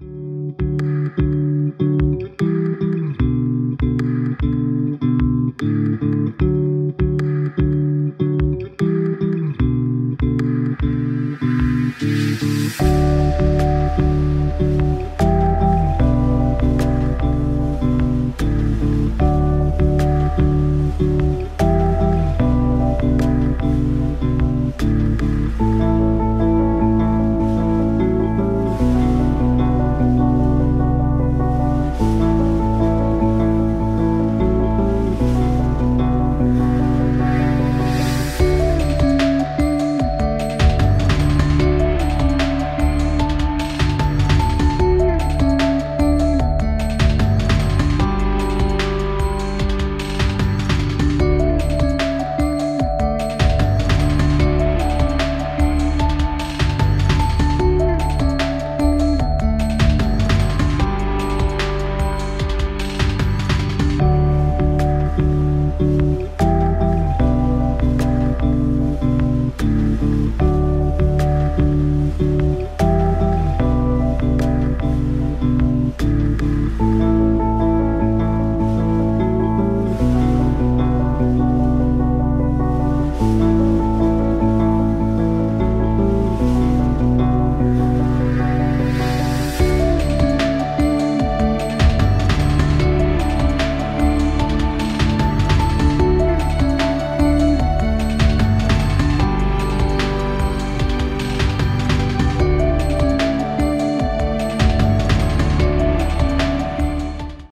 you